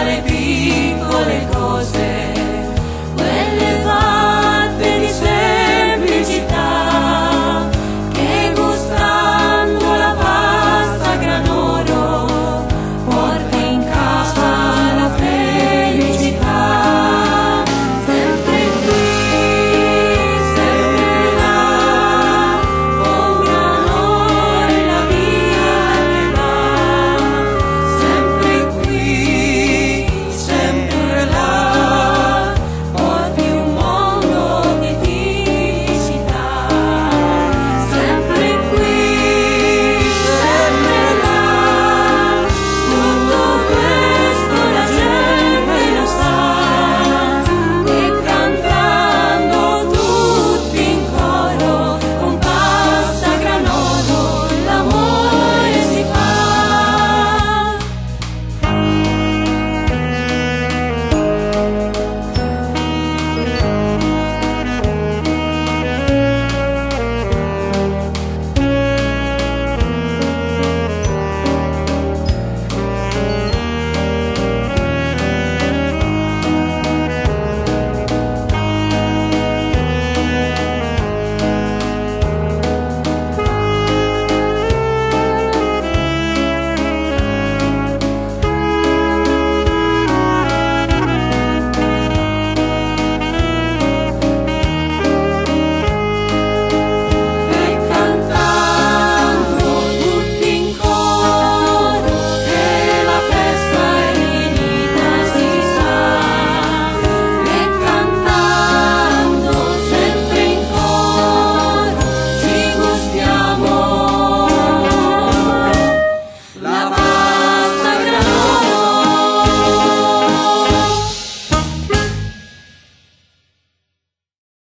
everybody